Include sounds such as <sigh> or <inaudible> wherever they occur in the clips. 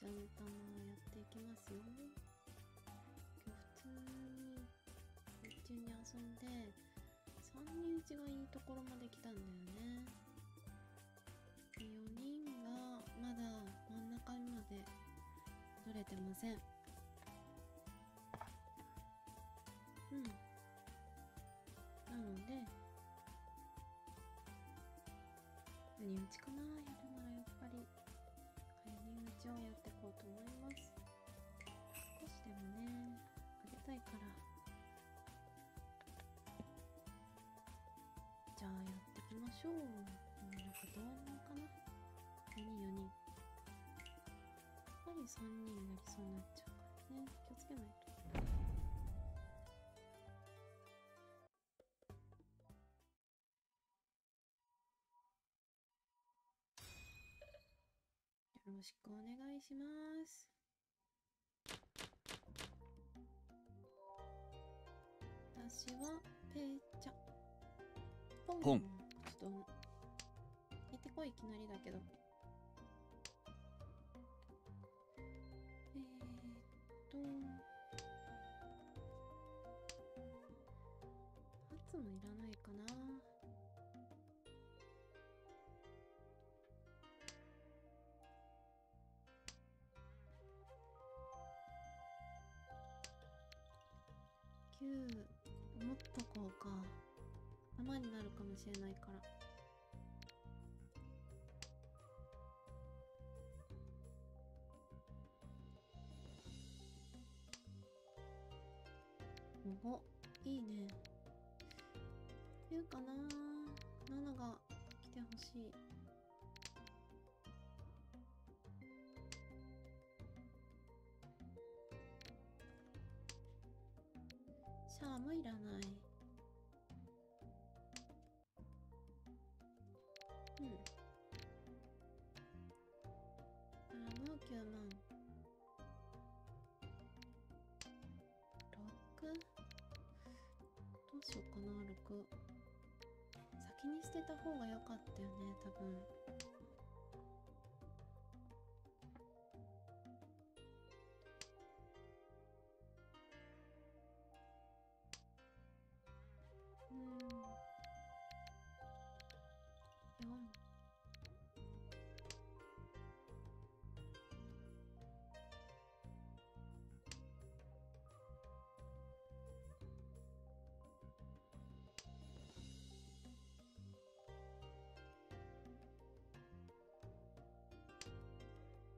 じゃんたまやっていきますよ。今日普通に日中に遊んで3人打ちがいいところまで来たんだよね。4人がまだ真ん中まで取れてません。うん。なので何打ちかなやる早め打ちをやっていこうと思います。少しでもねあげたいから。じゃあやっていきましょう。なんかどう思うかな。4人4人。やっぱり3人になりそうになっちゃうからね。気をつけないと。よろしくお願いします。私はペーチャ。ポン。ポンちょっと、行ってこい、いきなりだけど。えー、っと。9持っとこうか。頭になるかもしれないから。おいいね。言うかな7が来てほしい。シャアもいらない。うん。あらもう9万。6? どうしようかな6先に捨てた方が良かったよね多分。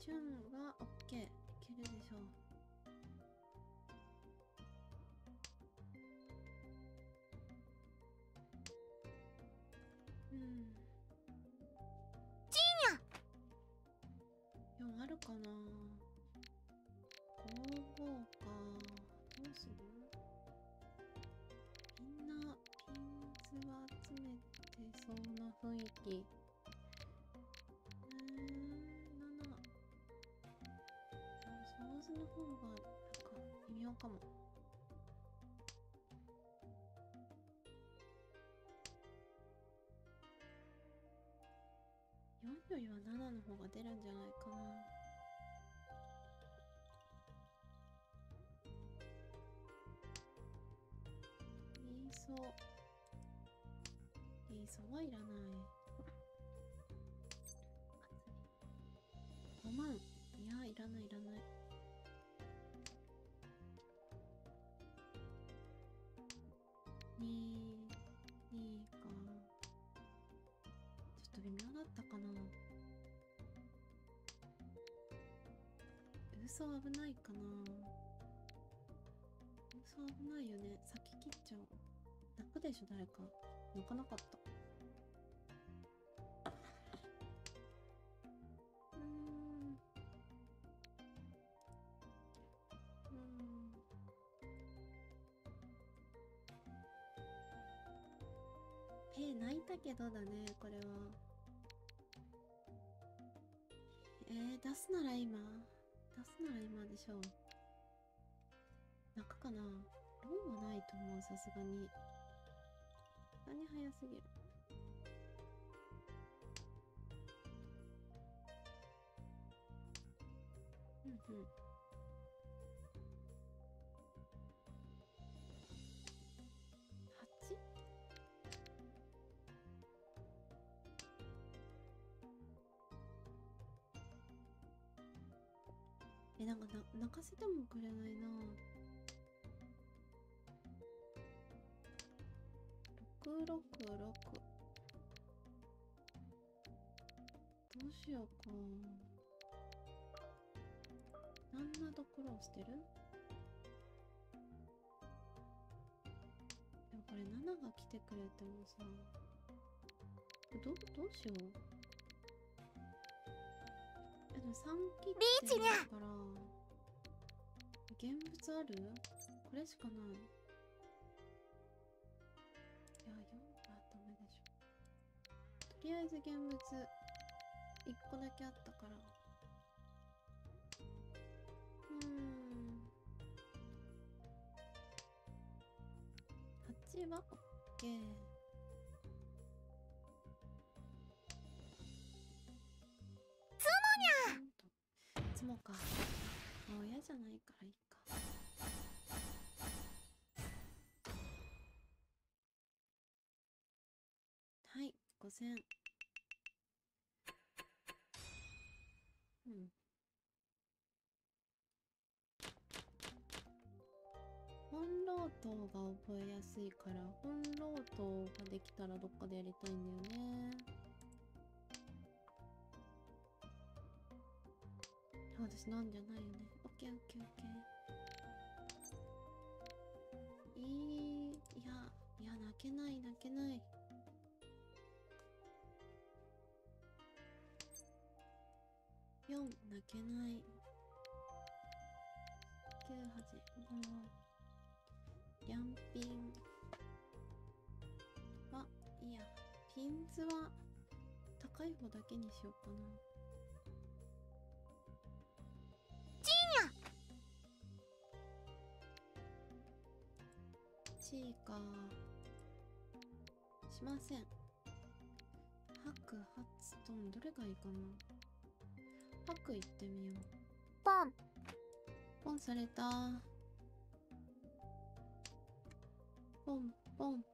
チュンは OK いけるでしょう。うん。ジーニャ！4あるかな。55か。どうする？みんなピンズは集めてそうな雰囲気。の方がなんか微妙かも。4よりは7の方が出るんじゃないかな。リーソリーソはいらない。5万。いやいらないいらない。嘘危ないかな。嘘危ないよね。先切っちゃう。泣くでしょ誰か。泣かなかった。なら今でしょう。泣くかな。ローはないと思うさすがに。何早すぎる。うんうん。えなんかな泣かせてもくれないな。六六六。どうしようか。何なところをしてる？でもこれ7が来てくれてもさどどうしよう？えでも3切ってるから現物ある？これしかない。いや4はダメでしょ。とりあえず現物1個だけあったから。うーん。8は OK ゃつもか。もう嫌じゃないからいいか。はい5000うん。本ロートが覚えやすいから本ロートができたらどっかでやりたいんだよね。私なんじゃないよね。オッケーオッケーオッケー。いいいやいや泣けない泣けない。4泣けない。98ヤンピン。はいいやピンズは高い方だけにしようかな。チーか。しません。白ハツトンどれがいいかな。白行ってみよう。ポン。ポンされた。ポンポン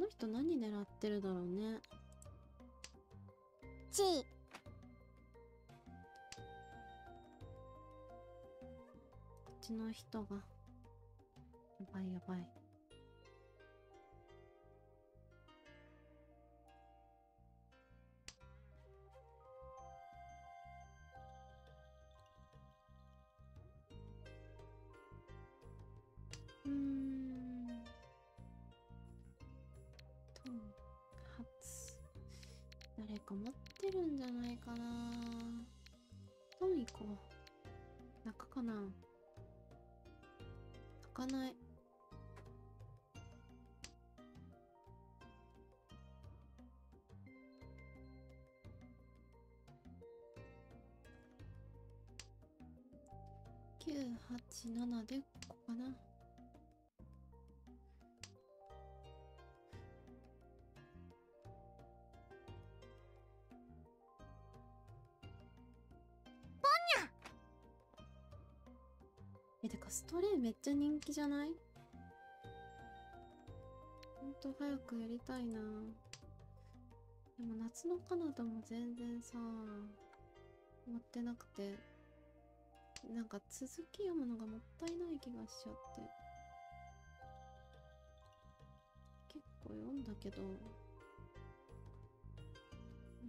の人何狙ってるだろうね。チー。こっちの人が。やばいやばい。うーん誰か持ってるんじゃないかな。トン行こう中かな。開かない。987でここかな。ストレイめっちゃ人気じゃない？ほんと早くやりたいな。でも夏のカナダも全然さ持ってなくてなんか続き読むのがもったいない気がしちゃって。結構読んだけども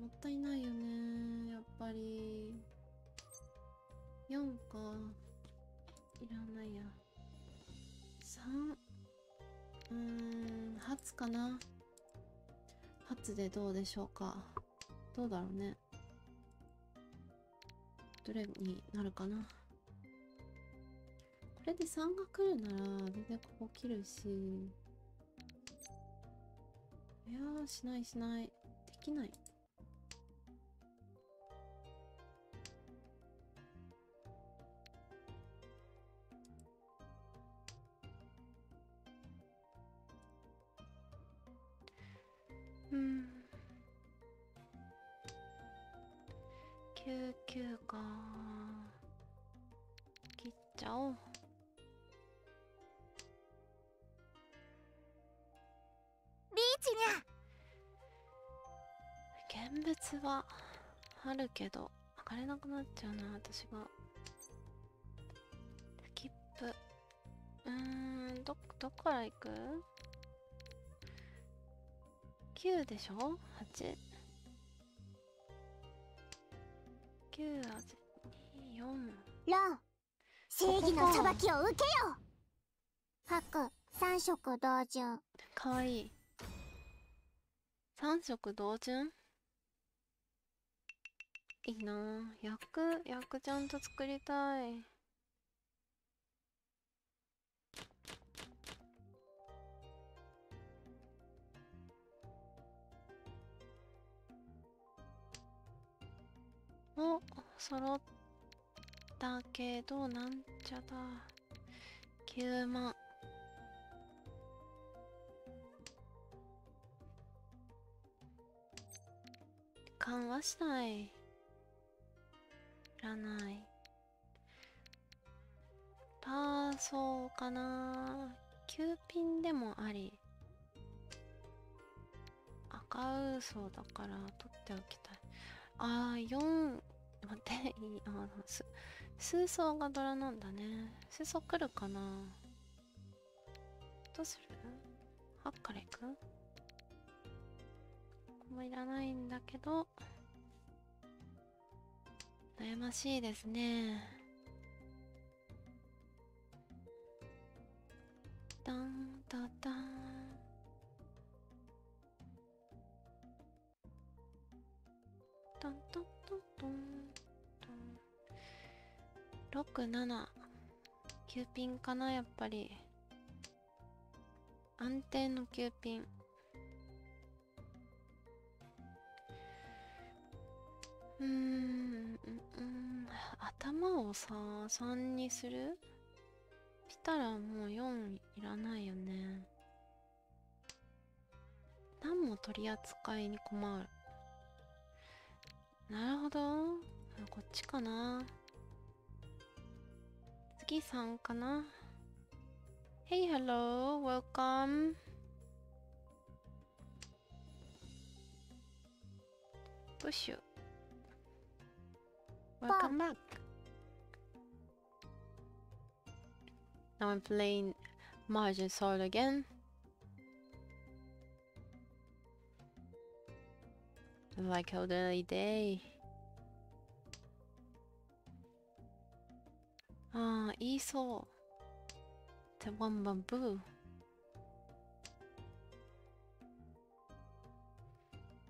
ったいないよねやっぱり。4か。いらないや。3うーん初かな。初でどうでしょうか。どうだろうね。どれになるかな。これで3が来るなら全然ここ切るし。いやーしないしない。できない。99か。切っちゃおう。リーチにゃ。現物はあるけど上がれなくなっちゃうな私が。スキップうーんどどっから行く ?9 でしょ ?8 9、8、2、4ロン正義の裁きを受けよ白三色同順かわいい3色同順。いいな。役役ちゃんと作りたい。お揃ったけどなんちゃだ。9万。緩和したい。いらない。パーソーかな。9ピンでもあり。赤ウソだから取っておきたい。あー4待っていいあす数層がドラなんだね。数層来るかな？どうする ?8 からいく？ここもいらないんだけど。悩ましいですね。ダンダダン。トントントントン。67 9ピンかなやっぱり。安定の9ピン。うーんうん頭をさ3にする？したらもう4いらないよね。何も取り扱いに困る。なるほど。こっちかな。Yuki-san Hey, hello, welcome. Bushu. Welcome back. Now I'm playing Mahjong Soul again. I like how the day. ああ言いそう The one bamboo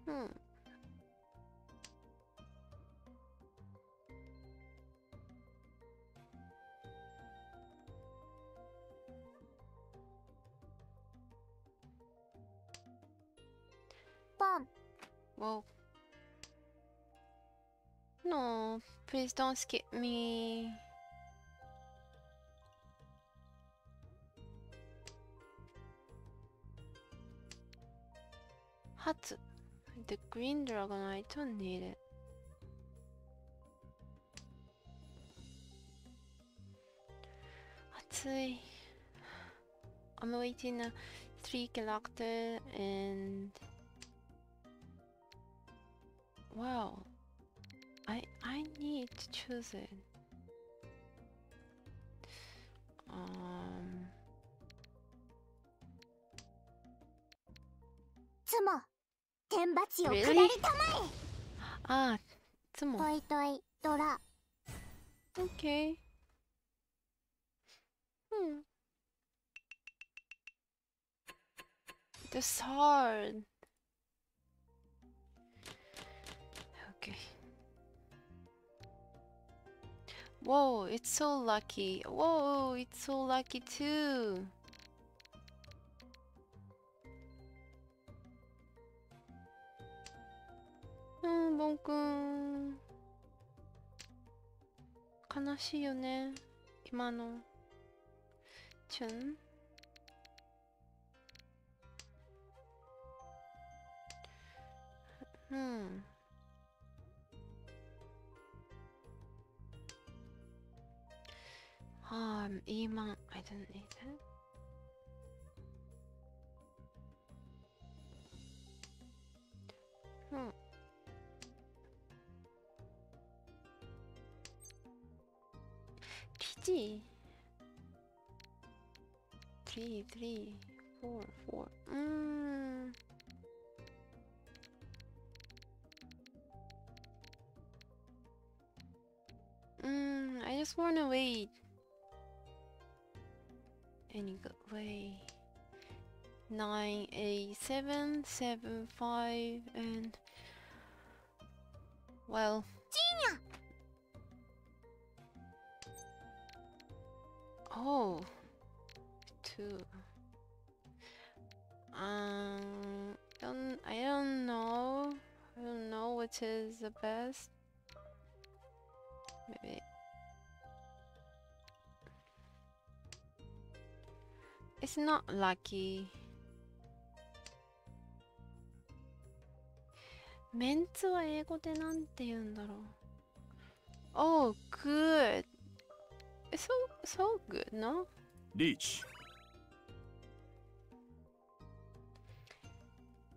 うんポン Whoa. No, please don't skip me. Hot. The green dragon, I don't need it. Hot. I'm waiting uh, three character and wow I I need to choose it um 妻 Really? Ah, Toy Toy Okay. Hmm. The sword. Okay. Whoa, it's so lucky. Whoa, it's so lucky too. うんボンくん悲しいよね。今のチュン。うん。ああ、いいン、ん。あいつの need うん。Three, three, four, four. Mm. Mm, I just wanna wait. Any good way? Nine, eight, seven, seven, five, and well. Oh, too. Um, I don't, I don't know. I don't know which is the best. Maybe. It's not lucky. Men's は英語でなんて言うんだろう Oh, good. It's so so good, no? Reach.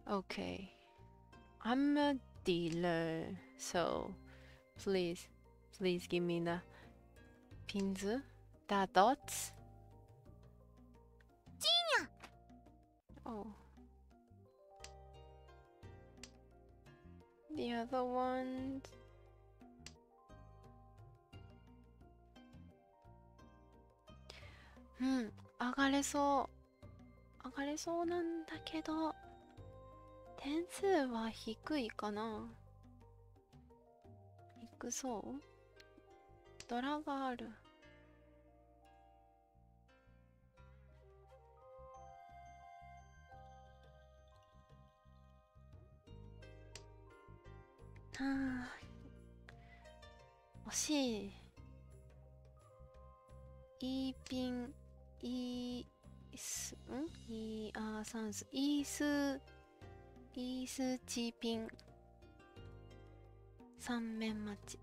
Okay. I'm a dealer, so please, please give me the pins, the dots. Oh. The other ones. Hmm, 上がれそう。上がれそうなんだけど、 点数は低いかな。低そう。ドラがある。はあ、惜しい。イーピン、イース、ん？イーアーサンス、イース、イースチーピン。三面待ち。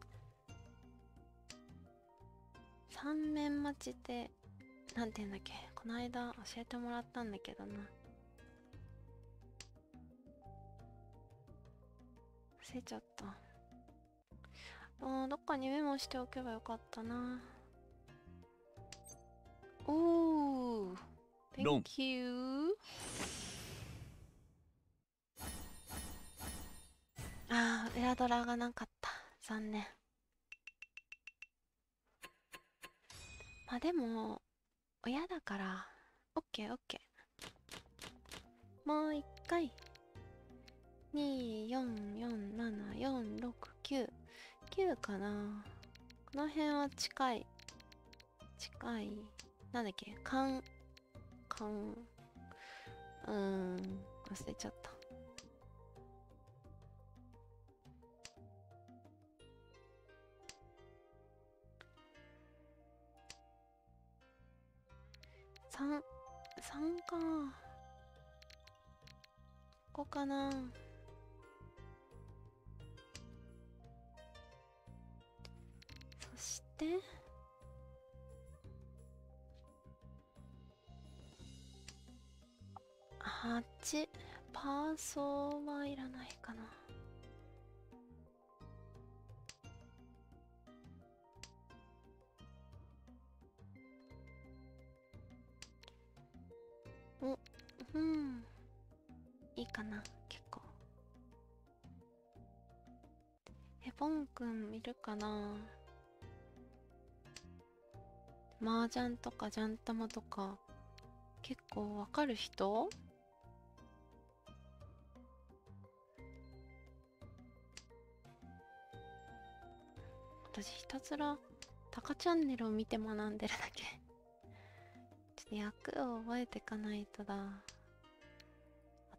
三面待ちって、なんて言うんだっけ？この間教えてもらったんだけどな。忘れちゃった。あーどっかにメモしておけばよかったな。おー。ロン Thank you. ああ、裏ドラがなかった。残念。まあでも、親だから、オッケーオッケー。もう一回。2、4、4、7、4、6、9。9かな。この辺は近い。近い。なんだっけ？かん、かん。うーん、忘れちゃった。三、三か。ここかな。そして。八、パーソーはいらないかな。お、うん。いいかな、結構。え、ポンくんいるかな？麻雀とかジャンタマとか結構わかる人？私ひたすらタカチャンネルを見て学んでるだけ役を覚えていかないとだ。あ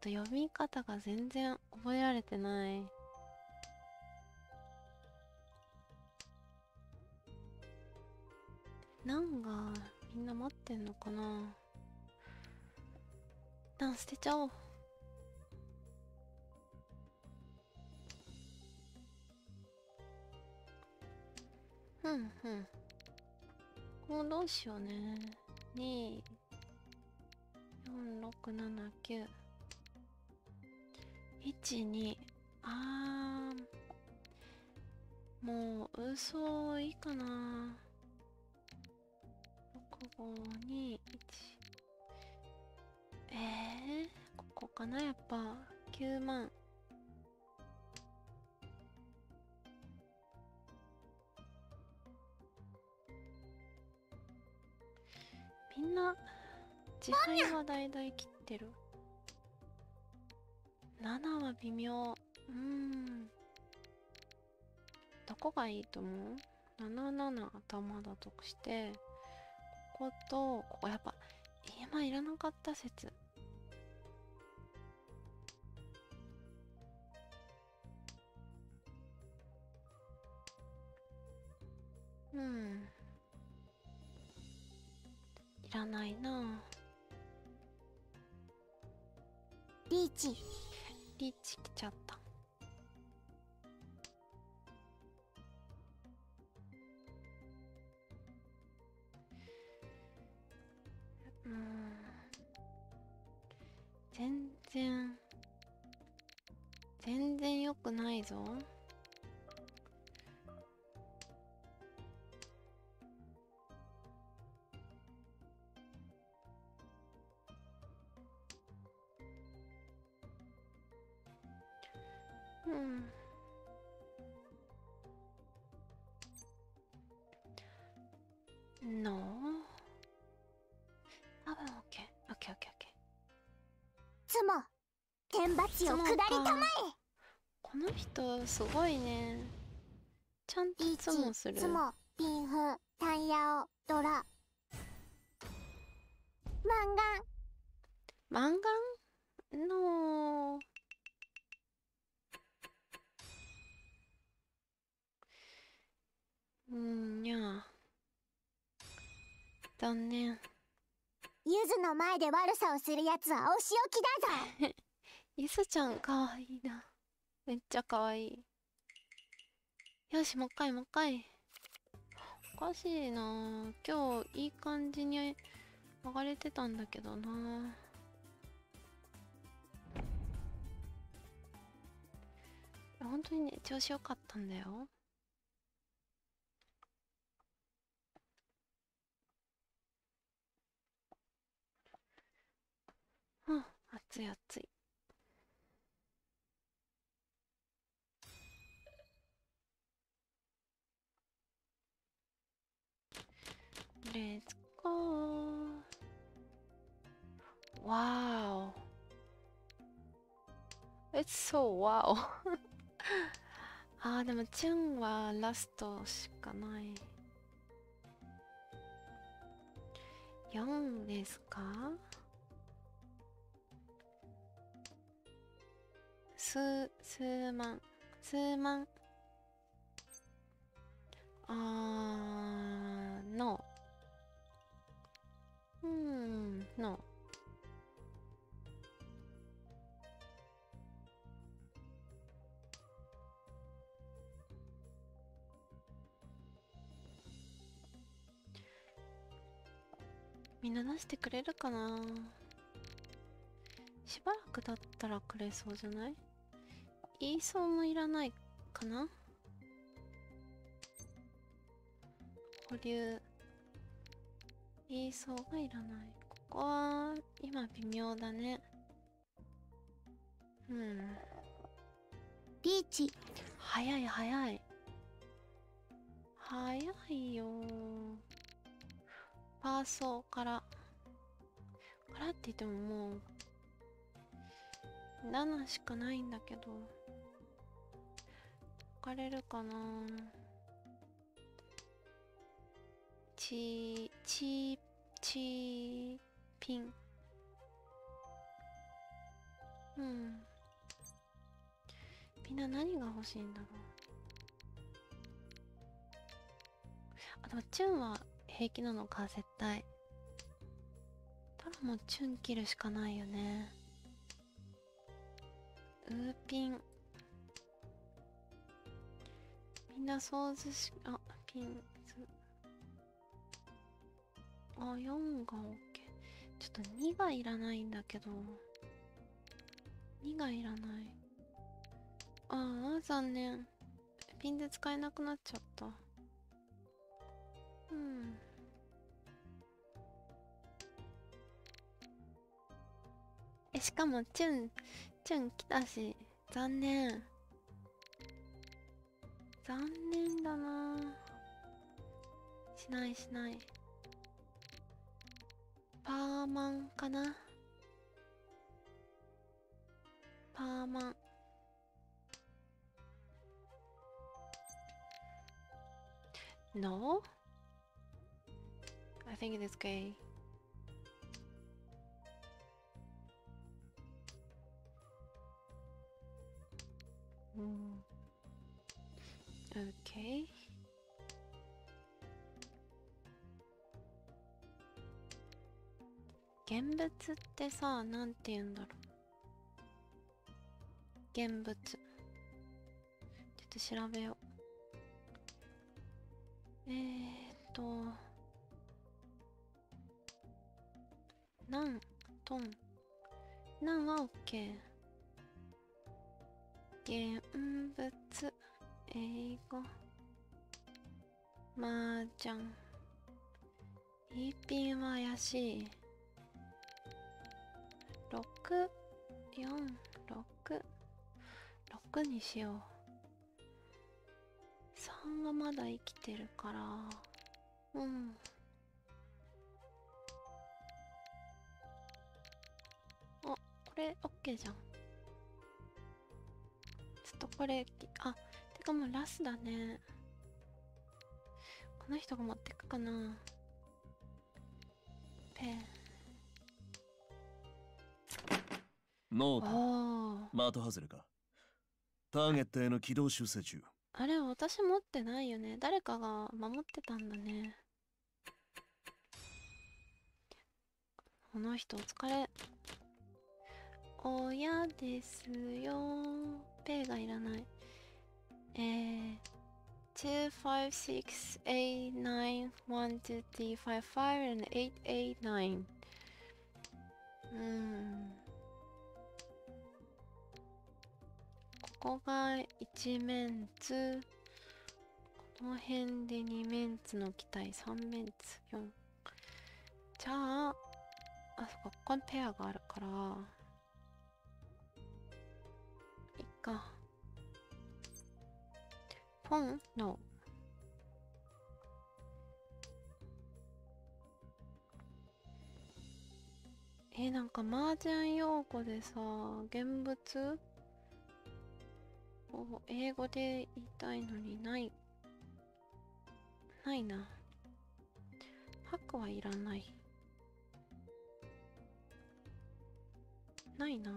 と読み方が全然覚えられてない。なんがみんな待ってんのかな。なん捨てちゃおう。うんうん。ここどうしようね。2、4、6、7、9。1、2。あー。もう、嘘いいかな。6、5、2、1。えー、ここかなやっぱ。9万。んな自敗はだいだい切ってる。7は微妙。うーん。どこがいいと思う ?77 頭だとしてこことここやっぱ今いらなかった説。うん。らないな。リーチ。リーチ来ちゃった。うん。全然全然良くないぞうん。の多分 OK OKOKOK つも天罰よ下りたまえ。この人すごいね。ちゃんとリーつもする。チつもピンフタンヤオドラ。マンガン。マンガン？のうんにゃ残念。ゆずの前で悪さをするやつはお仕置きだぞ。<laughs> ゆすちゃんかわいいな。めっちゃかわい。いよしもう一回もう一回おかしいな。今日いい感じに上がれてたんだけどな。本当にね調子良かったんだようん熱い。熱いレッツゴー Wow It's so wow <laughs> あーでもチュンはラストしかない。4ですか？数数万。数万。あー no うーん no みんな出してくれるかな？しばらくだったらくれそうじゃない？言いそうもいらないかな？保留言いそうがいらない。ここは今微妙だね。うん。リーチ。早い早い。早いよ。パーソーから。からって言ってももう7しかないんだけど。置かれるかな。チーチーチーピン。うん。みんな何が欲しいんだろう。あでもチュンは平気なのか絶対。たらもうチュン切るしかないよね。ウーピン。みんな想像しあピンズ。あ4が OK ちょっと2がいらないんだけど。2がいらない。ああ残念。ピンで使えなくなっちゃった。うん。えしかもチュンチュン来たし残念。残念だなしないしないパーマンかなパーマン No? I think it is gay. Mm. Okay. 現物ってさ、なんて言うんだろう。現物。ちょっと調べよう。えーっと、なん、とん。なんは OK。現物、英語、麻雀。一品は怪しい。6、4、6、6にしよう。3はまだ生きてるから、うん。あ、これ OK じゃん。ちょっとこれ、あ、かもうラスだね。この人が持ってくかな。ペン。ノーだおー。的外れかターゲットへの軌道修正中あれ、私持ってないよね。誰かが守ってたんだね。この人お疲れ。親ですよ。ペイがいらない。えー、256891235 and 889。うん。ここが1メンツ。この辺で2メンツの機体、3メンツ、4。じゃあ、あ、そっか、ここにペアがあるから。いっか。ポンの。えなんか麻雀用語でさ、現物を英語で言いたいのにない。ないな。ハクはいらない。ないな。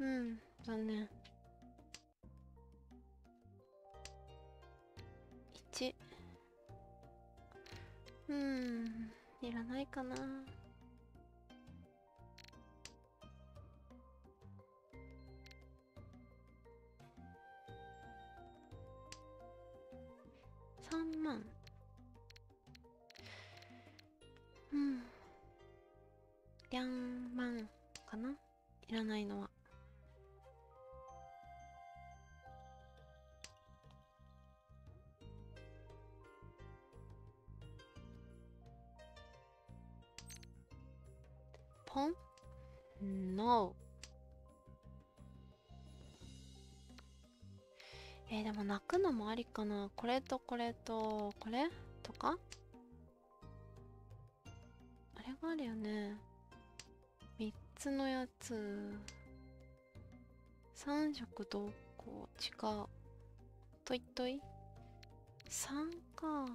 うん、残念。うん、いらないかな。3万。うん。2万かな。いらないのは。ポン ?No えー、でも泣くのもありかな。これとこれとこれとか？あれがあるよね。3つのやつ。3色どこ違う。といとい？3か。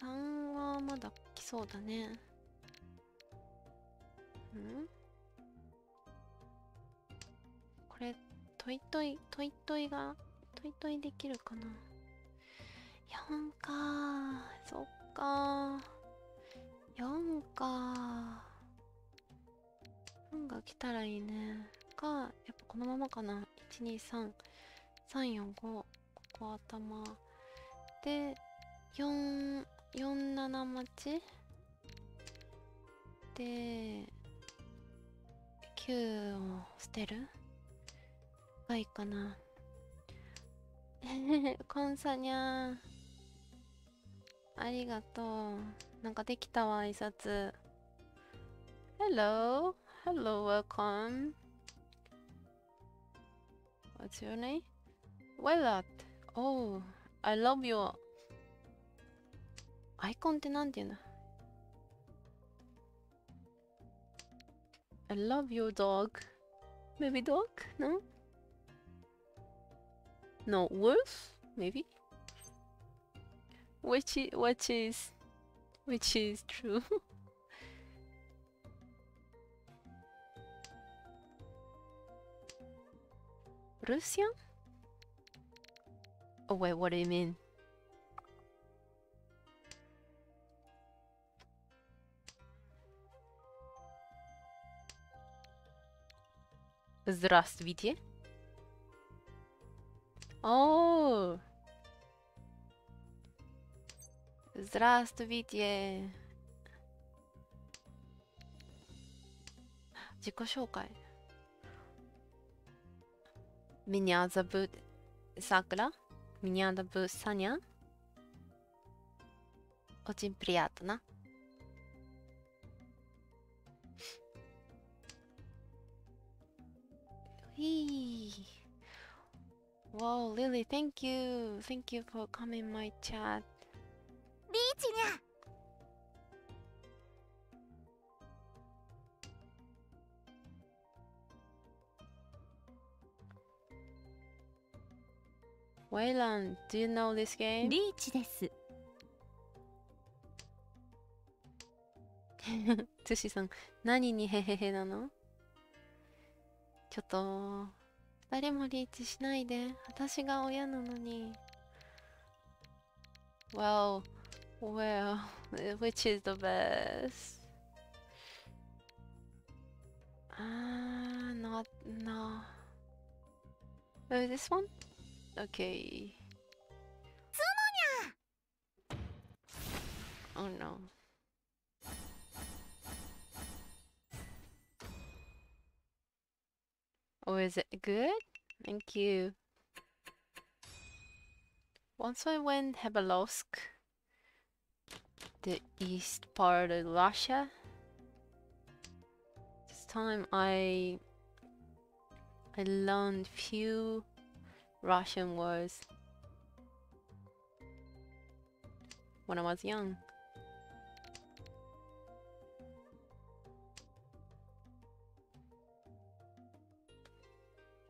3はまだ来そうだね。これトイトイトイトイがトイトイできるかな？4か。そっか。4か。4が来たらいいね。か。やっぱこのままかな？123345ここ頭。で4 47待ち。で9を捨てるがいいかなコンサニャーありがとうなんかできたわ挨拶 Hello Hello welcome What's your name? Wellat. Oh, I love your アイコンってなんて言うんだ I love your dog. Maybe dog? No? No, wolf? Maybe? Which is, which is, which is true? <laughs> Russian? Oh wait, what do you mean? Здравствуйте. О! Здравствуйте. 自己紹介 Меня зовут Сакра. Меня зовут Саня. Очень приятно. Whee. Wow, Lily, thank you. Thank you for coming my chat. リーチにゃ Wayland, do you know this game? リーチですつしさん、何にへへへなのちょっと、誰もリーチしないで。私が親なのに。Well, well, which is the best? Ah, not, no. Oh, this one? Okay. Oh no. Oh, is it good? Thank you. Once I went Khabarovsk, the east part of Russia. This time I I learned few Russian words when I was young.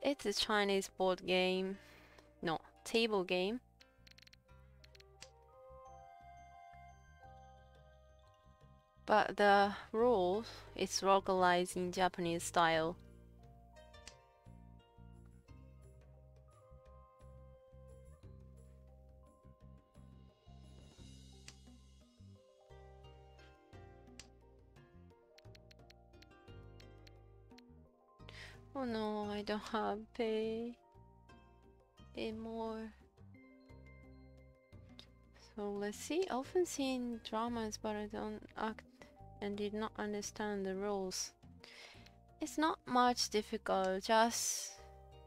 It's a Chinese board game. No, table game. But the rules is localized in Japanese style. Oh no, I don't have pay anymore. So let's see. Often seen dramas, but I don't act and did not understand the rules. It's not much difficult. Just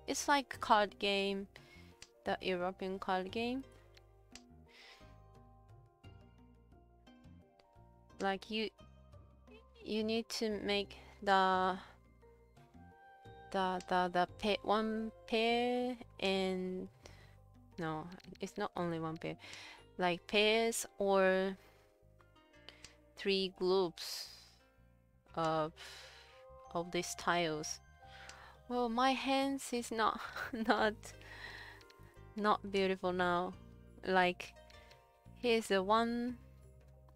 it's like card game, the European card game. Like you, you need to make the the the the one pair and no it's not only one pair like pairs or three groups of of these tiles. Well my hands is not <laughs> not not beautiful now. Like here's the one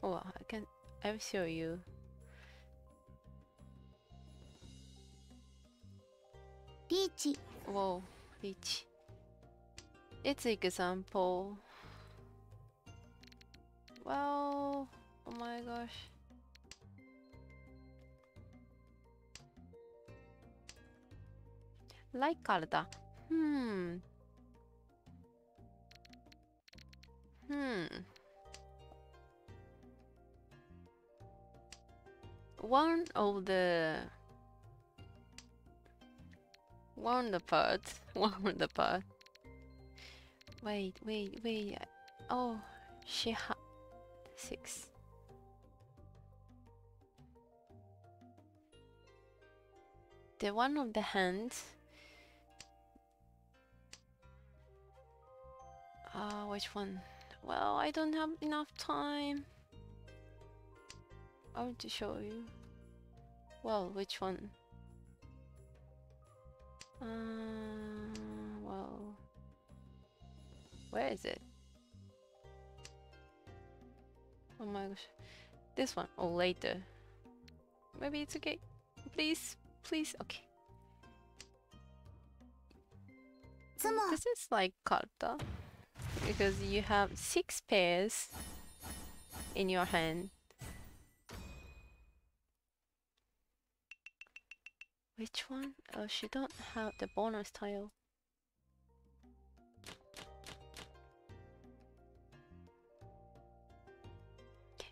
oh i can i'll show you peach. Whoa, peach. It's example. Wow. Oh my gosh. Like Laikarda. Hmm. Hmm. One of the of the one of <laughs> the part. Wait, wait, wait. Oh, she ha six. The one of the hands. Uh, which one? Well, I don't have enough time. I want to show you. Well, which one? Uh, well, where is it? Oh my gosh, this one. Oh, later. Maybe it's okay. Please, please. Okay. This is like karta because you have six pairs in your hand. Which one? Oh, she don't have the bonus tile.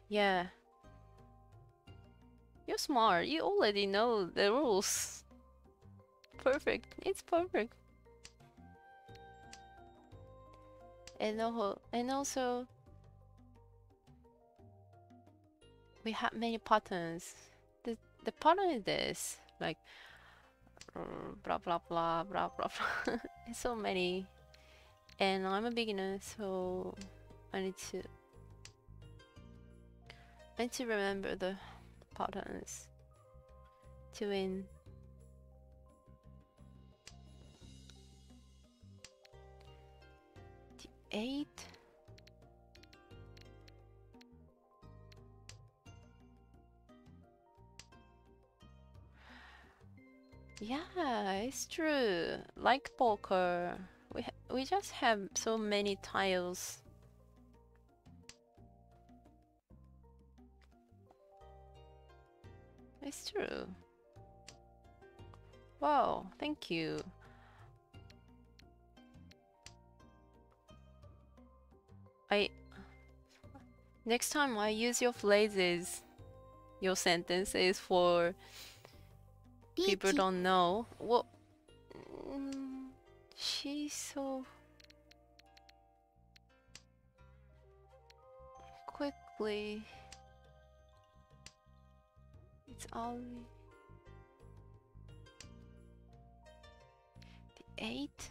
Yeah. You're smart. You already know the rules. Perfect. It's perfect. and also, and also we have many patterns the the pattern is this like Mm, blah blah blah blah blah blah <laughs> it's so many and i'm a beginner so i need to i need to remember the patterns to win eight. Yeah, it's true. Like poker, we we just have so many tiles. It's true. Wow, thank you. I next time I use your phrases, your sentences for people don't know. What? Mm, she's so quickly. It's only the eight.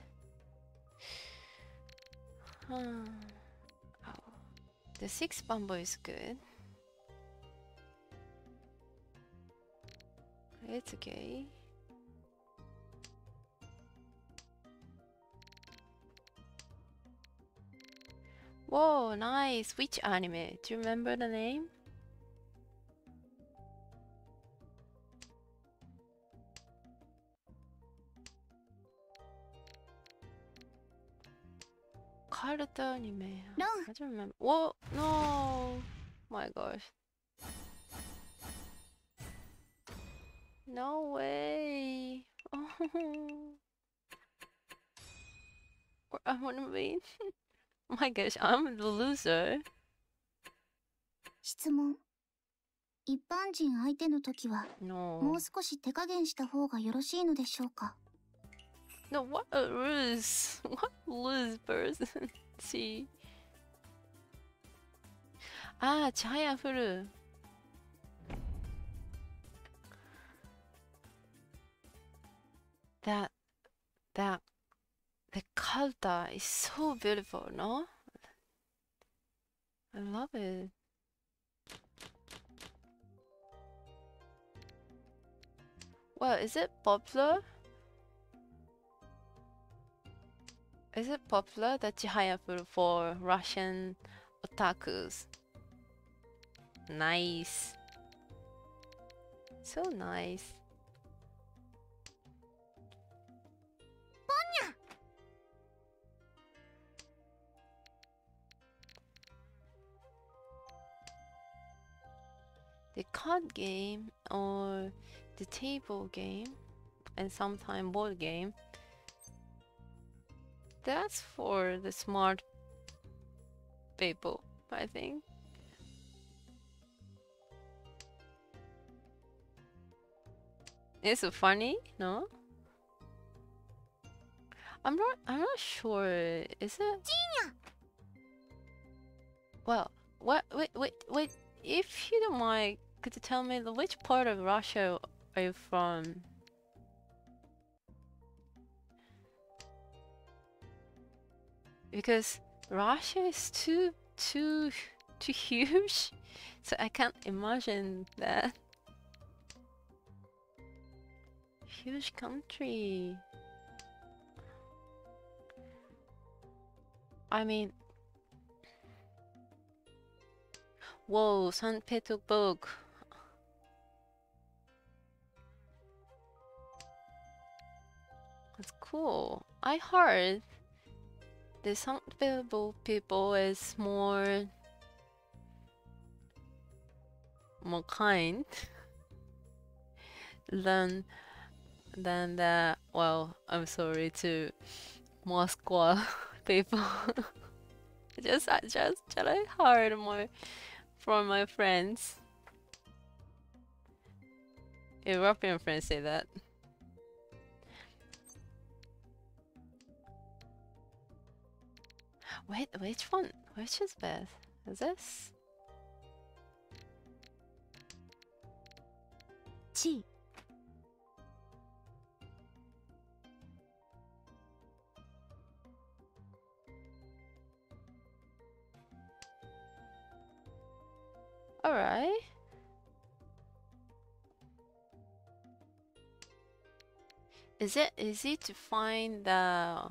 Hmm. Oh, the six bamboo is good. It's okay. Whoa, nice. Which anime? Do you remember the name? Carta anime. No. I don't remember. Whoa, no. My gosh. No way. Oh. I want to win. My gosh, I'm the loser. 質問一般人相手の時は No. もう少し手加減した方がよろしいのでしょうか No, what a ruse. What loose person. See. Ah, Chaya Furu. That, that, the culture is so beautiful, no? I love it. Well, is it popular? Is it popular that you Chihayafuru for Russian otakus? Nice. So nice. The card game or the table game and sometime board game that's for the smart people, I think. It's funny, no? I'm not. I'm not sure. Is it? Well, what? Wait, wait, wait. If you don't mind, could you tell me the- which part of Russia are you from? Because Russia is too, too, too huge, <laughs> so I can't imagine that. Huge country. I mean, whoa, St. Petersburg. That's cool. I heard the St. Petersburg people is more more kind than than the well, I'm sorry to Moscow <laughs> people. <laughs> just just just I heard my from my friends. European friends say that. Wait, which one? Which is best? Is this? 地 Alright. Is it easy to find the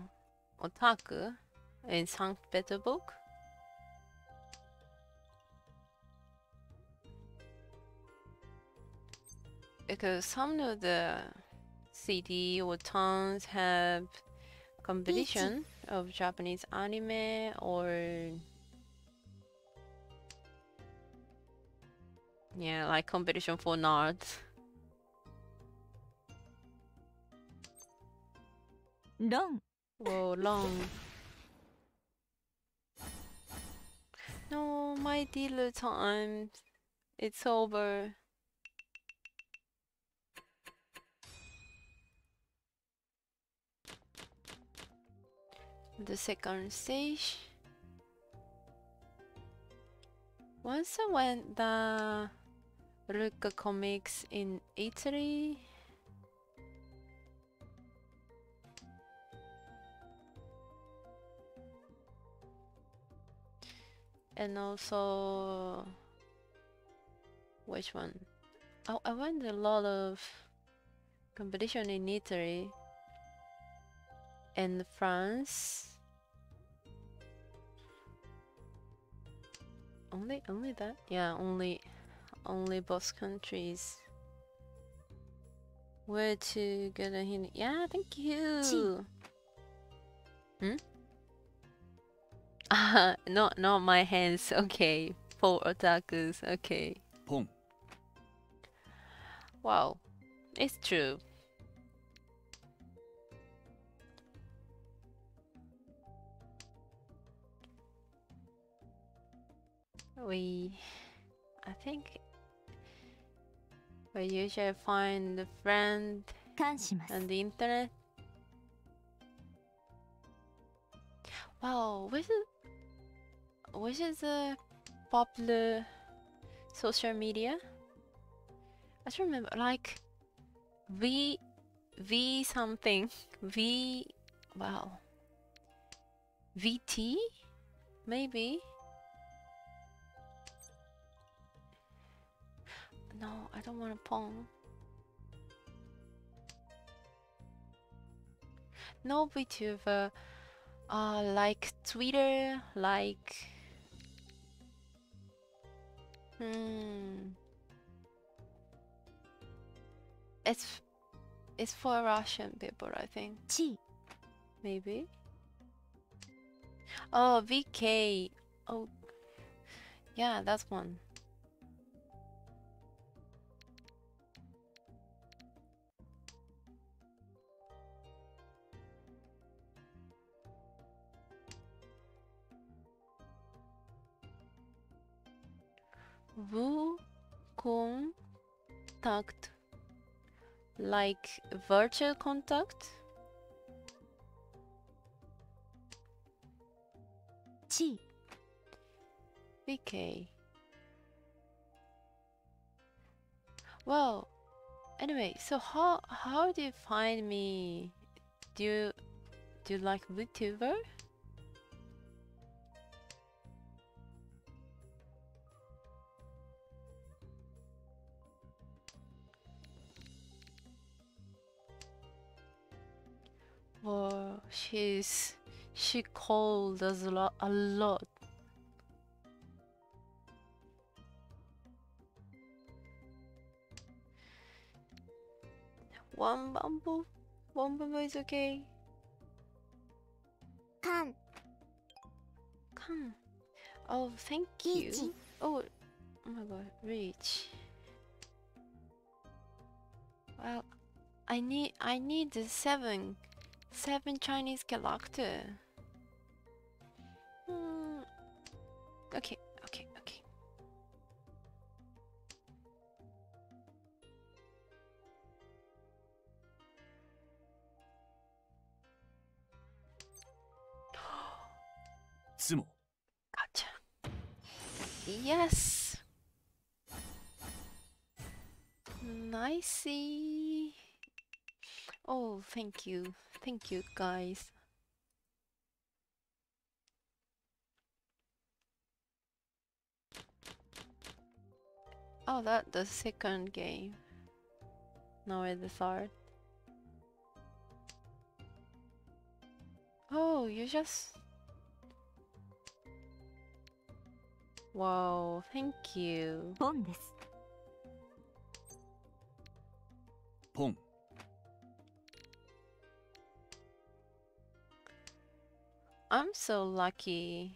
otaku in St. Petersburg? Because some of the city or towns have competition of Japanese anime or Yeah, like competition for Nards. Long. Whoa, long. No, my dealer time. It's over. The second stage. Once I went the Lucca comics in Italy. And also, which one? Oh, I went a lot of competition in Italy and France. Only, only that? Yeah, only, only both countries. Where to get a hint? Yeah, thank you. Hmm. Ah, <laughs> not not my hands. Okay, for otakus. Okay. ポン Wow, it's true. We, I think, where you find a friend on the internet. Wow, which is, which is a popular social media? I just remember, like, V, V something, V, wow, VT, maybe? No I don't want to pong no VTuber uh like Twitter like hmm. It's it's for Russian people I think. 地位 maybe. Oh VK oh yeah that's one Wu contact like virtual contact? 地位 VK. Well, anyway, so how how do you find me? Do you do you like VTuber? case she called us a lot, a lot. One bamboo? One bamboo is okay. Come. Come. Oh, thank you. Oh, oh my god, reach. Well, I need I need the seven seven Chinese character. Hmm. Okay, okay, okay. Tsumo. Gotcha. Yes. Nicey. Oh, thank you. Thank you, guys. Oh, that the second game. Now it's the third. Oh, you just Wow, thank you. ポンです Pon. I'm so lucky.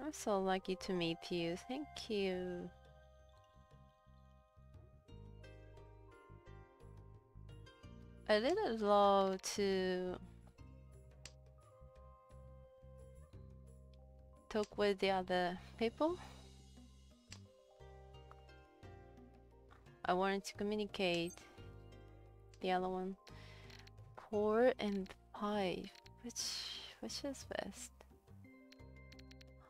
I'm so lucky to meet you. Thank you. I really love to talk with the other people. I wanted to communicate the other one. Four and five. Which which is best?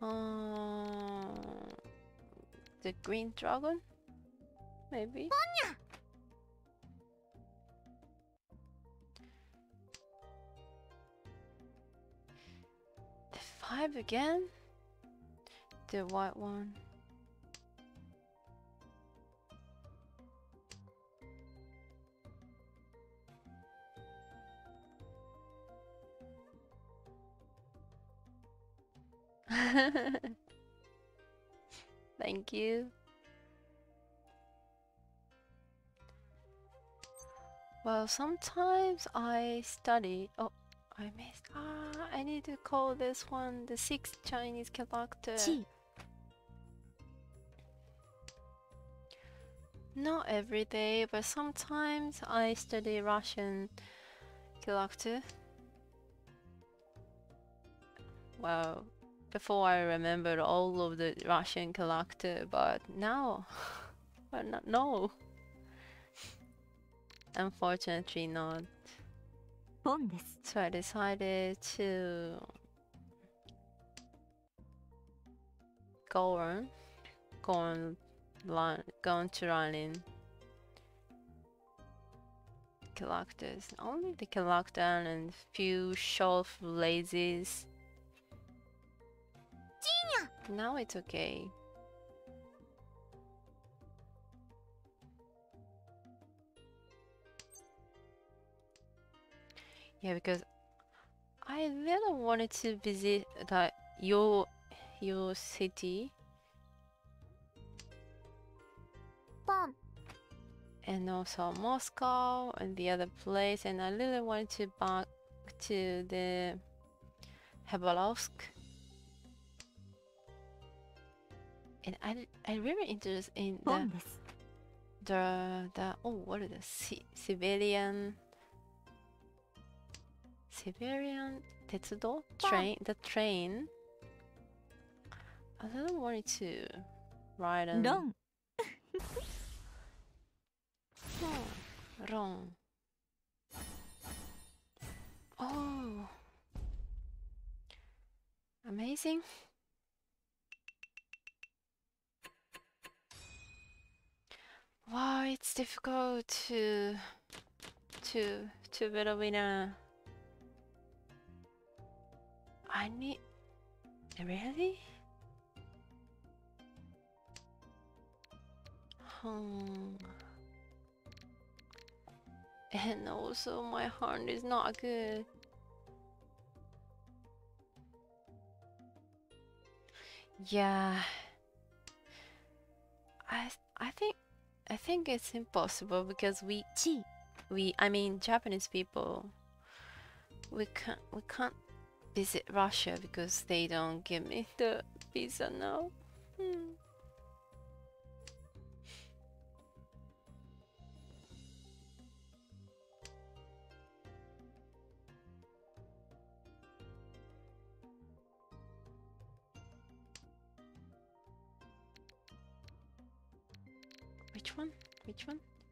Uh, the green dragon? Maybe? The five again? The white one. <laughs> Thank you. Well, sometimes I study. Oh, I missed. Ah, I need to call this one the sixth Chinese character. Not every day, but sometimes I study Russian character. Well, before I remembered all of the Russian character, but now, <laughs> not, no. Unfortunately not. So I decided to go on, go on, go on to running characters. Only the character and few shelf phrases now it's okay. Yeah, because I really wanted to visit your your city and also Moscow and the other place, and I really wanted to back to the Khabarovsk. and I I really interested in the the the oh what is the civilian Siberian Tetsudo train the train. I don't want to ride on. Wrong. Wrong. Oh. Amazing. Wow, it's difficult to to to beat a winner. I need really? Hmm. And also my heart is not good. Yeah. Think it's impossible because we Chi. we I mean Japanese people we can't we can't visit Russia because they don't give me the visa now.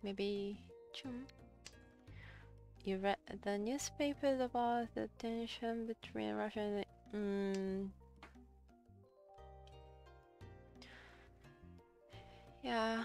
Maybe Chum. You read the newspapers about the tension between Russia and mm. Yeah.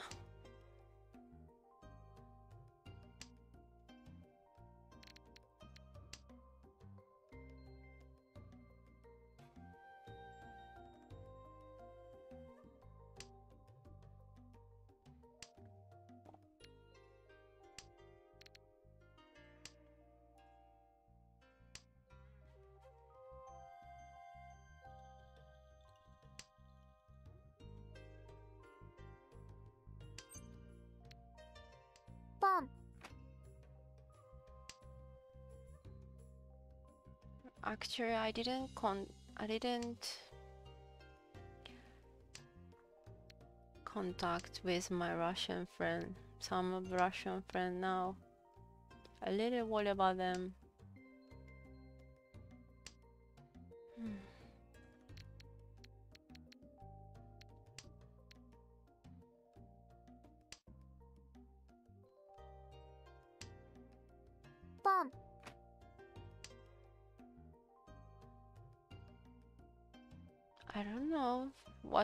Actually, I didn't con. I didn't contact with my Russian friend. Some of Russian friend now. a little worried about them.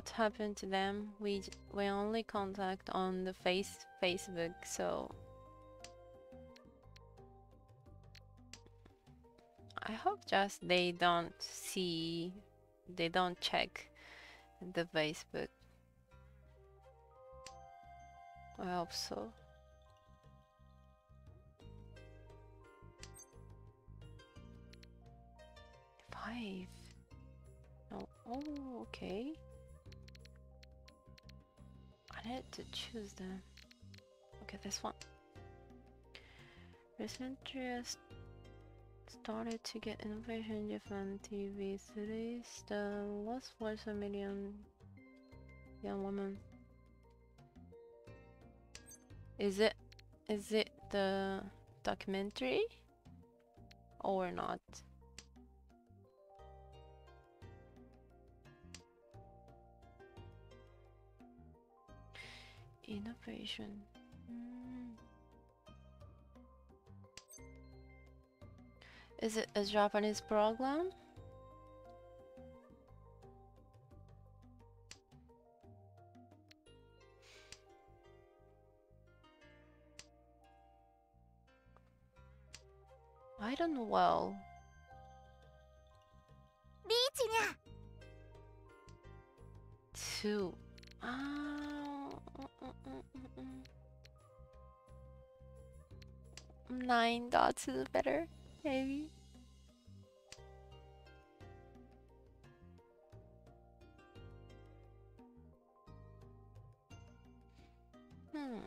What happened to them. We we only contact on the face Facebook, so I hope just they don't see, they don't check the Facebook. I hope so. Five. Oh, oh, okay. Need to choose them. Okay, this one. Recently, started to get innovation in different TV series. The Lost Voice a Million Young Woman. Is it? Is it the documentary or not? innovation. Mm. Is it a Japanese program? I don't know well. Two. Ah. Nine dots is better, maybe. Hmm.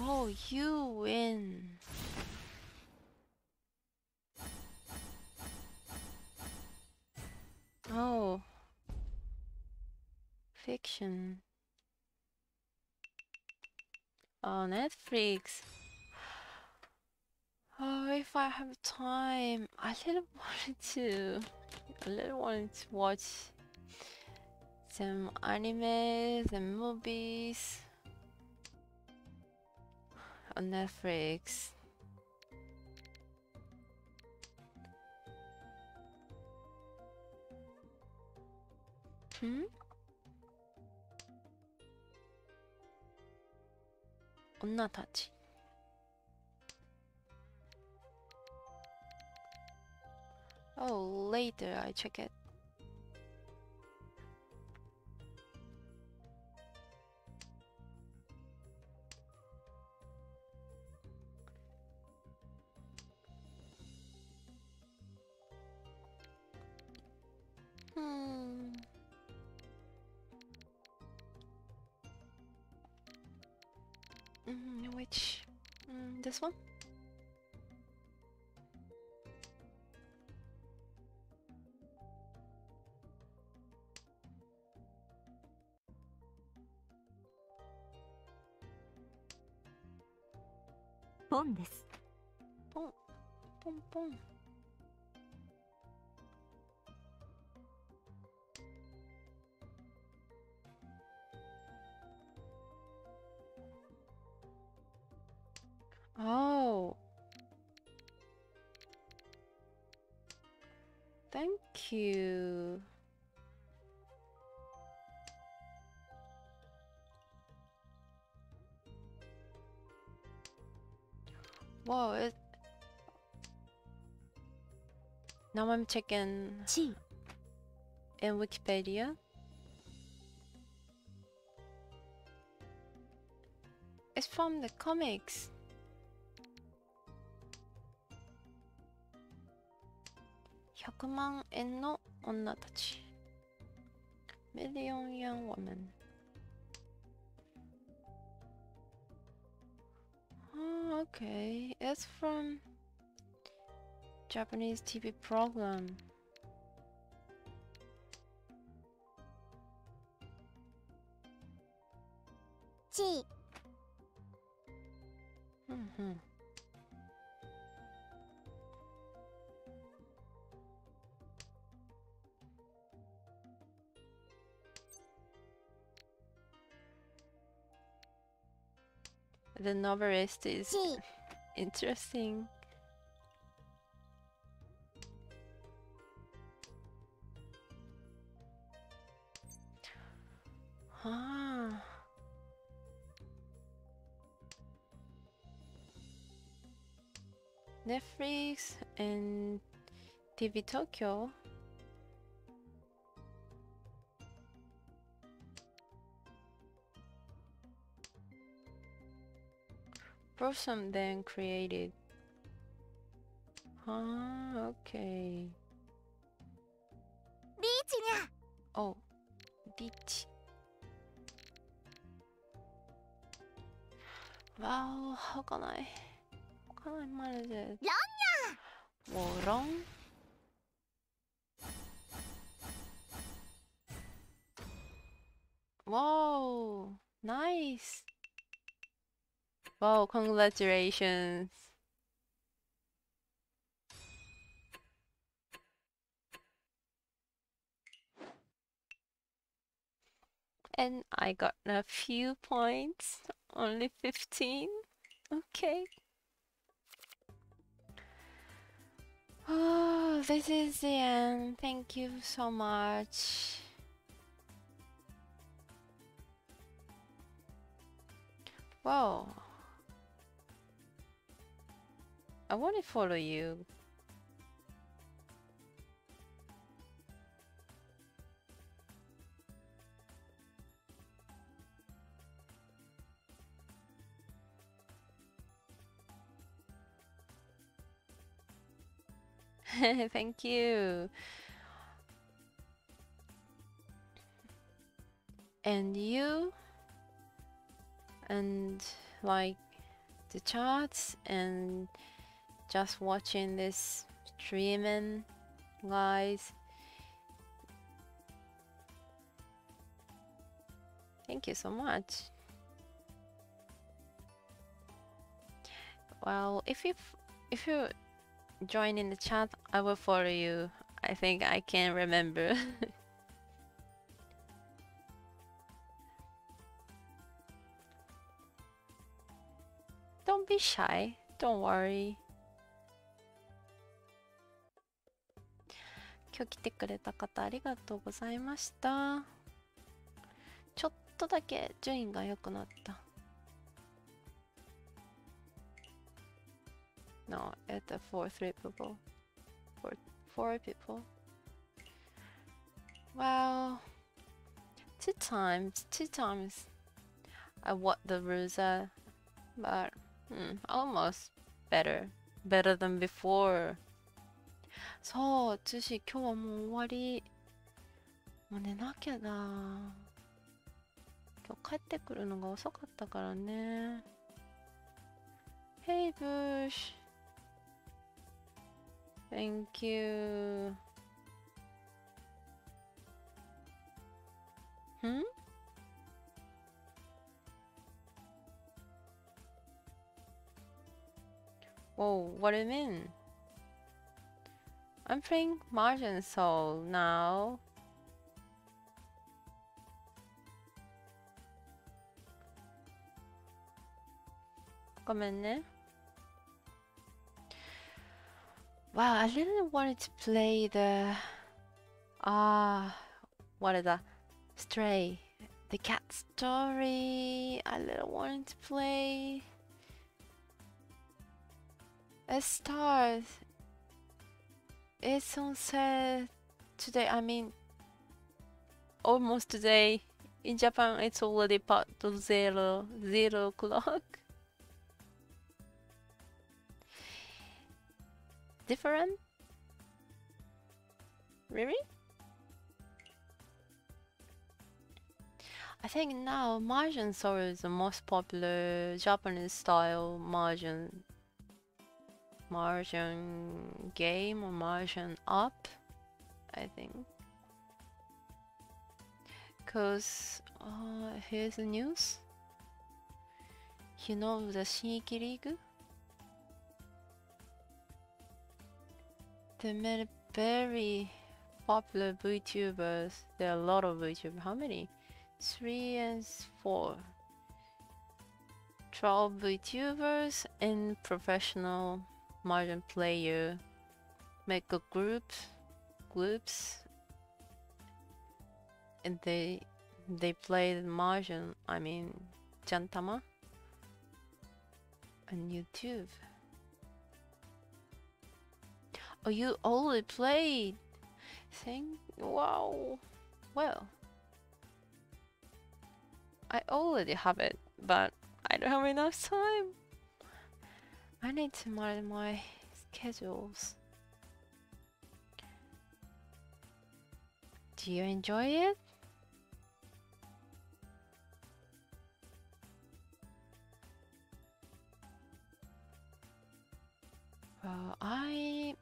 Oh, you win. Oh. Fiction. Oh, Netflix. Oh, if I have time, I little <laughs> wanted to, I little wanted to watch some animes and movies on Netflix. Hmm? 女たち Oh, later I check it. ポンです」 Pom pom. Oh. Thank you. Whoa, it... Now I'm checking T. in Wikipedia. It's from the comics. Hyakuman and no onnatachi. Million young woman. Oh, okay. It's from Japanese TV program. 地位 Mhm. The novelist is interesting. Ah. Netflix and TV Tokyo. Person then created. Ah, okay. Beach냐? Oh, beach. Wow, how can I, how can I manage it? 런냐? 뭐랑? Whoa, nice. Wow, congratulations. And I got a few points, only 15. Okay. Oh, this is the end. Thank you so much. Whoa. I want to follow you. <laughs> Thank you. And you and like the charts and just watching this streaming guys. Thank you so much. Well if you if you join in the chat i will follow you. I think i can remember. <laughs> Don't be shy. Don't worry. 今日来てくれた方ありがとうございました。ちょっとだけ順位が良くなった。No, it's a four, three people. Four, four people. Wow. Two times, two times. I what the rules are, but hmm, almost better. Better than before. そう、ツシ、今日はもう終わり。もう寝なきゃだ。今日帰ってくるのが遅かったからね。Hey, Bush. Thank you. ん？Whoa, what do you mean? I'm playing Mahjong Soul now. Come in. Wow, I really wanted to play the ah, what is that? Stray, the cat story. I really wanted to play. A starts. It's on set today. I mean, almost today. In Japan, it's already part of zero zero o'clock. <laughs> Different? Really? I think now Mahjong Soul is the most popular Japanese style Mahjong Mahjong game or Mahjong app, I think. Cause uh, here's the news. You know the Shiniki League? They made very popular VTubers. There are a lot of VTubers. How many? Three and four. 12 VTubers and professional Mahjong player make a group groups and they they play Mahjong I mean Jantama on YouTube. Oh you already played thing wow well I already have it but I don't have enough time I need to mind my schedules. Do you enjoy it? Well, I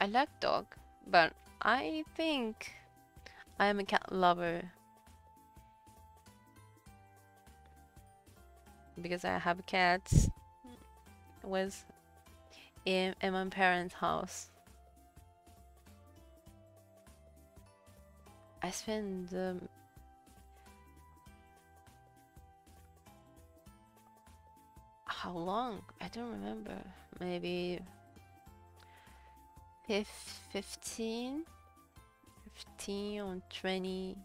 I like dog, but I think I am a cat lover because I have cats was in, in my parents' house. I spend um, how long? I don't remember. Maybe fif- 15, 15 or 20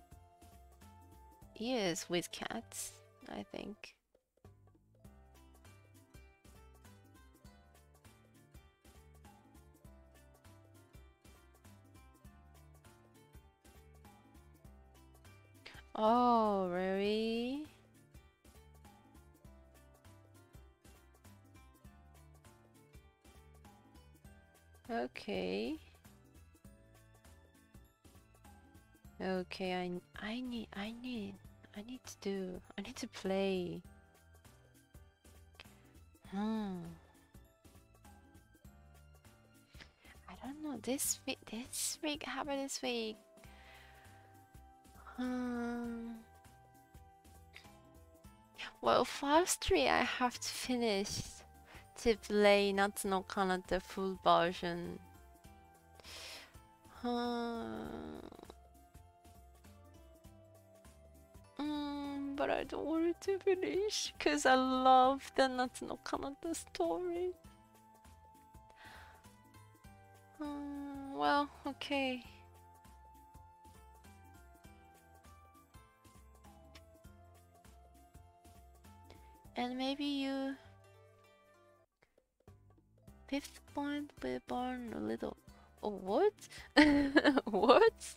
years with cats, I think. Oh, really? Okay. Okay, I I need I need I need to do I need to play. Hmm. I don't know this week this week how about this week? Um, well, three I have to finish to play Natsu no Kanata the full version. Uh, Mm, but I don't want it to finish because I love the Natsu no Kanata story. Mm, well, okay. And maybe you fifth point be born a little. Oh, what? <laughs> what?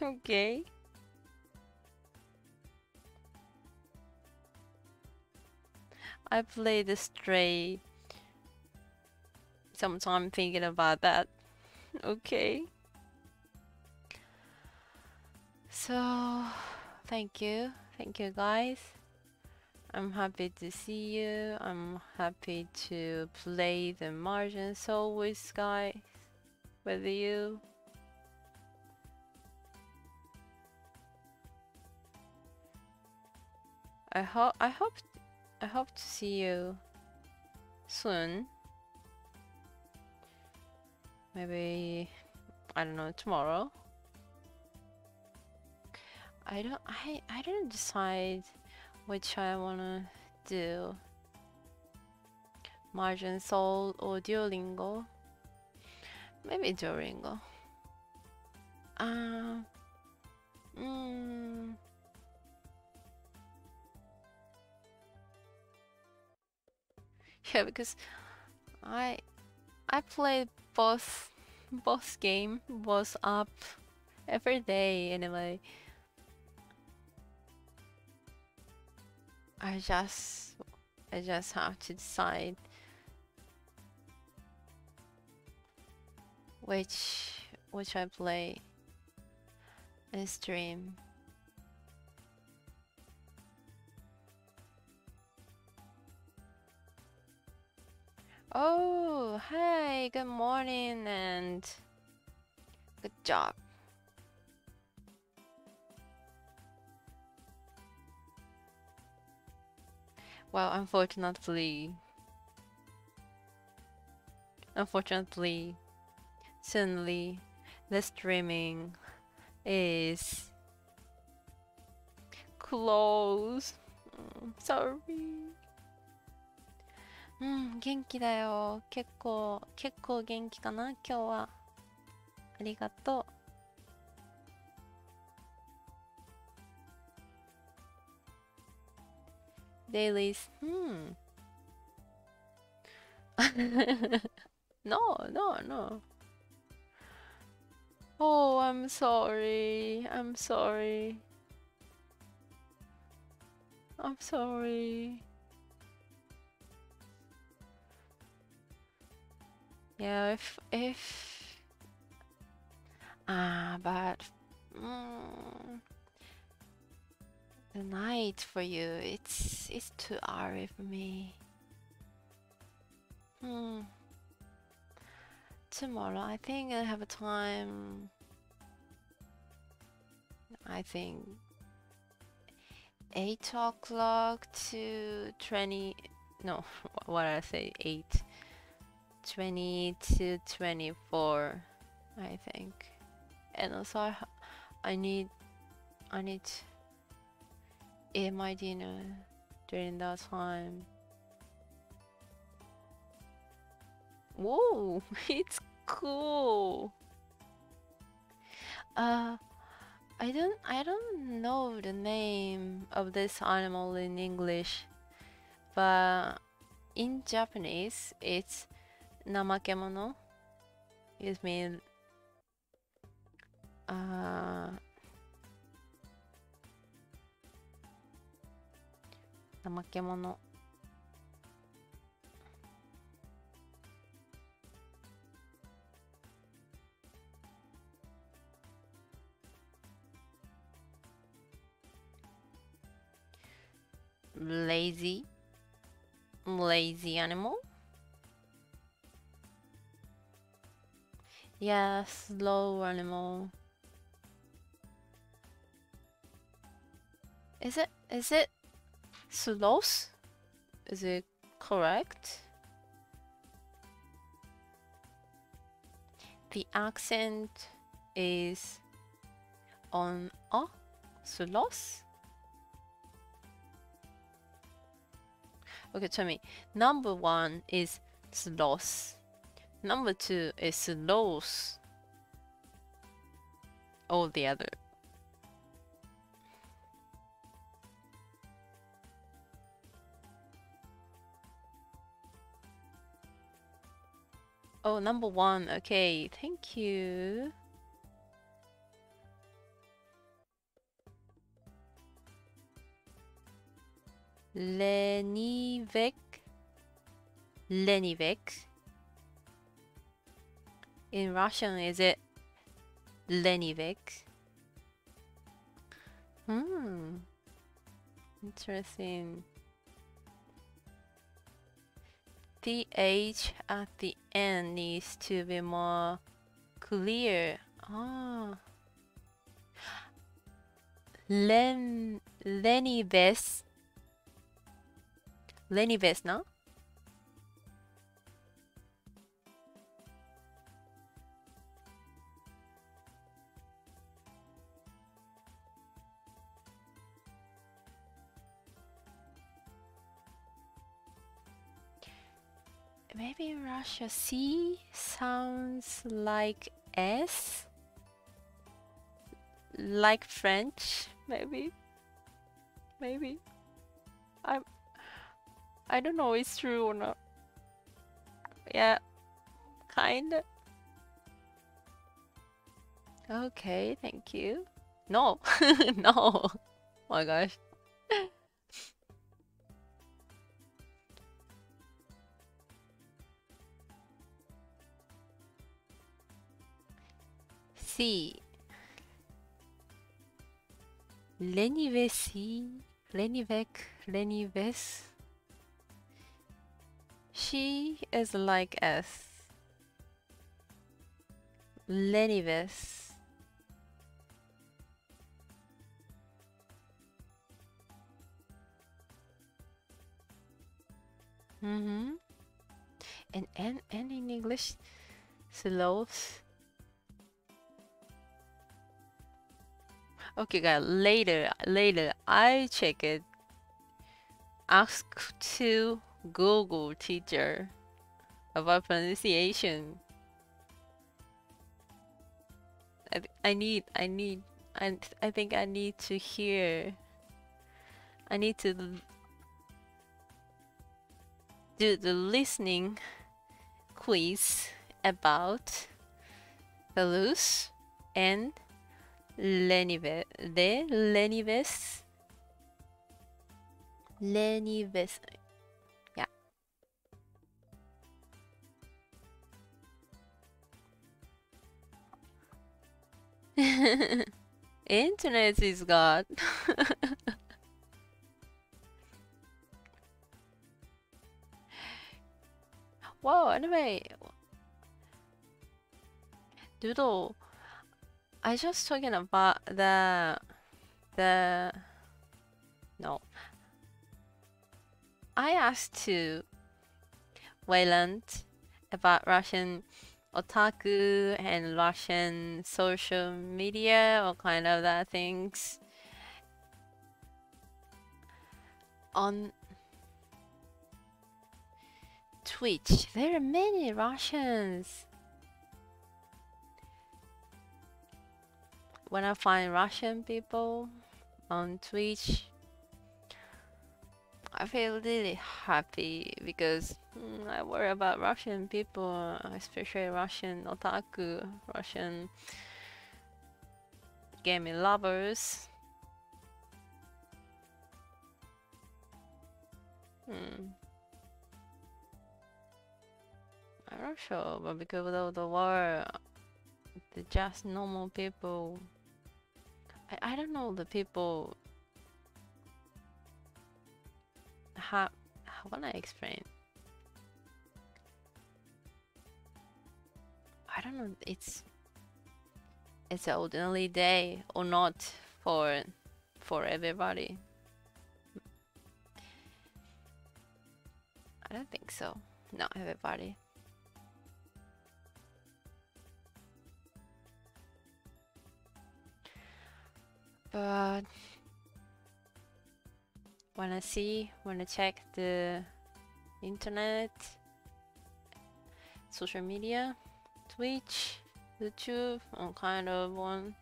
Okay. I played the Stray. Sometime thinking about that. Okay. So, thank you. Thank you, guys. I'm happy to see you. I'm happy to play the Mahjong Soul with guys with you. I hope I hope I hope to see you soon. Maybe I don't know tomorrow. I don't I I didn't decide which I wanna do. Mahjong Soul or Duolingo. Maybe Duolingo. Uh, mm, yeah, because I I play both both game both up every day anyway. I just I just have to decide which which I play and stream. Oh, hi, good morning and good job. Well, unfortunately, unfortunately, suddenly the streaming is closed. Sorry. うん、元気だよ。結構、結構元気かな今日は。ありがとう。Dailies. Hmm. <laughs> no, no, no. Oh, I'm sorry. I'm sorry. I'm sorry. Yeah, if if ah, but mm, the night for you, it's it's too early for me. Hmm. Tomorrow, I think I have a time. I think eight o'clock to twenty. No, <laughs> what I say? Eight. 20 to 24 I think and also I, I need I need ate my dinner during that time. Whoa, <laughs> it's cool. Uh, I don't, I don't know the name of this animal in English, but in Japanese it's namakemono. It means uh, 怠け者 lazy lazy animal Yeah, slow animal. Is it is it sloth? Is it correct? The accent is on oh sloth. Okay, tell me. Number one is sloth. Number two is sloth. All the other. Oh, number one. Okay, thank you. Lenivek. Lenivek. In Russian, is it Lenivek? Hmm. Interesting. The H at the end needs to be more clear. Ah. Len Lenives. Lenives, no? Maybe Russia C sounds like S? Like French, maybe? Maybe. I'm I don't know it's true or not. Yeah, kinda. Okay, thank you. No, <laughs> no. Oh my gosh. <laughs> C. Lenivesi, Lenivek, Lenives. She is like us. Lenives. Mm-hmm. And and and in English, sloth. Okay, guys. Later, later, I check it. Ask to Google teacher about pronunciation. I, I need, I need, I, I think I need to hear. I need to do the listening quiz about the loose and Lenive de Lenives. Lenives. Yeah. <laughs> Internet is God. <laughs> Whoa, anyway. Doodle. I just talking about the the no. I asked to Wayland about Russian otaku and Russian social media or kind of that things on Twitch. There are many Russians. When I find Russian people on Twitch, I feel really happy because mm, I worry about Russian people, especially Russian otaku, Russian gaming lovers. Hmm. I'm not sure, but because of the war, the just normal people. I, I don't know the people. How how can I explain? I don't know. It's it's an ordinary day or not for for everybody. I don't think so. Not everybody. But wanna see, wanna check the internet, social media, Twitch, YouTube, on kind of one.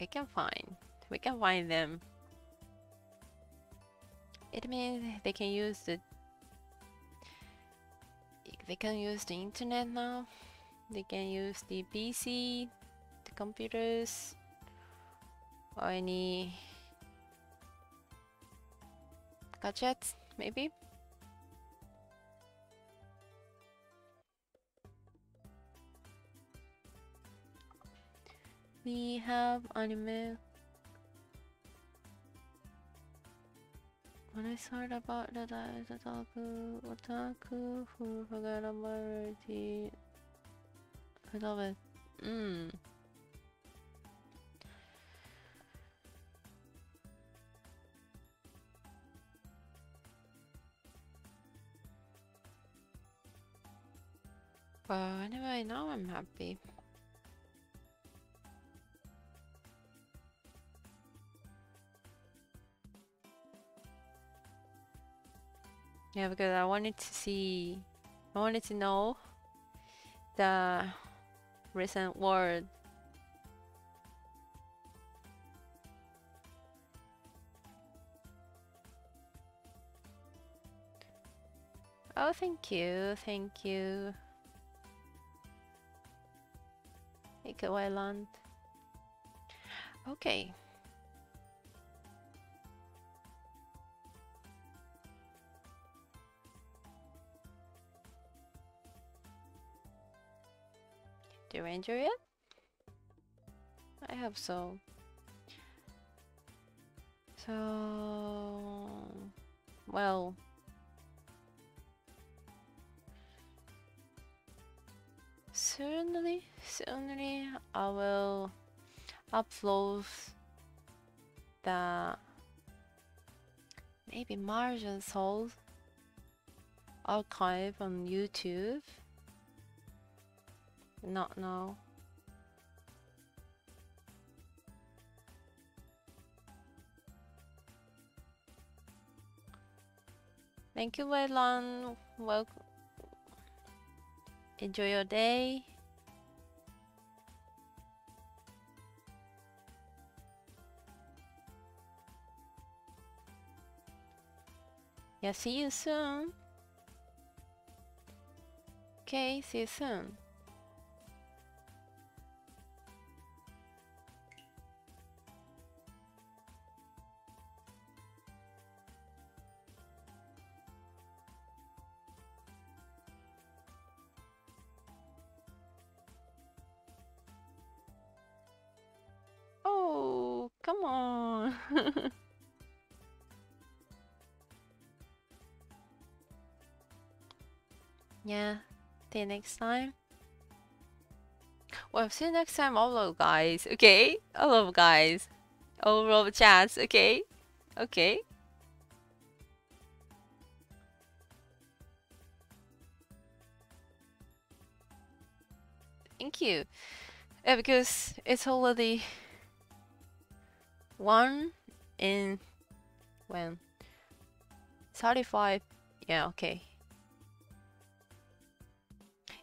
We can find, we can find them. It means they can use the, they can use the internet now. They can use the PC, the computers, or any gadgets, maybe. We have anime. When I heard about that, I was otaku, otaku who forgot about variety. I love it. Mm. Well, anyway, now I'm happy. Yeah, because I wanted to see, I wanted to know the recent word. Oh, thank you, thank you. Ike Wayland. Okay. You enjoy it? I hope so. So, well, certainly, certainly, I will upload the maybe Mahjong Soul archive on YouTube. Not now. Thank you, Waylan. Welcome. Enjoy your day. Yeah, see you soon. Okay, see you soon. Come on. <laughs> yeah, see you next time. Well, see you next time, all of guys. Okay, all of guys, all of chats. Okay, okay. Thank you. Yeah, because it's already one in when 35 yeah okay.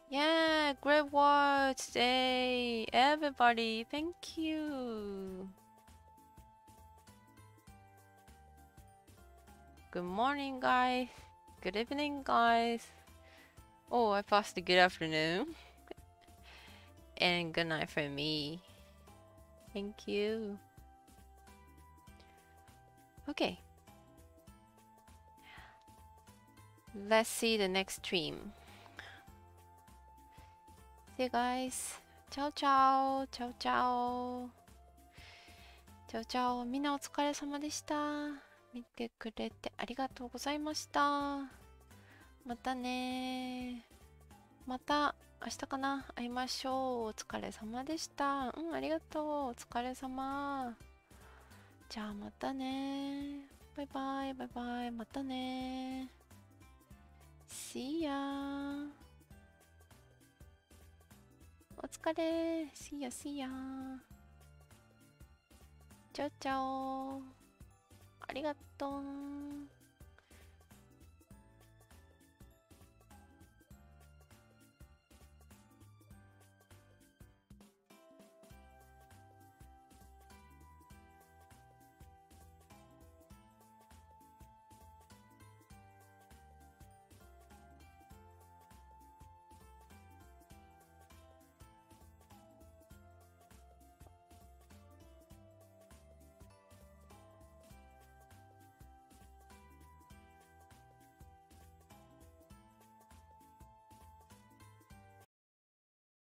Yeah great work today everybody thank you. Good morning guys. Good evening guys. Oh i passed the good afternoon. <laughs> And good night for me. Thank you Okay. Let's see the next stream. See you guys. Ciao ciao. Ciao ciao. チャオチャオ。みんなお疲れ様でした。見てくれてありがとうございました。またねまた明日かな会いましょう。お疲れ様でした。うん、ありがとう。お疲れ様。じゃあまたね。バイバイバイバイまたね。See ya お疲れ。See ya, see ya チャオチャオありがとう。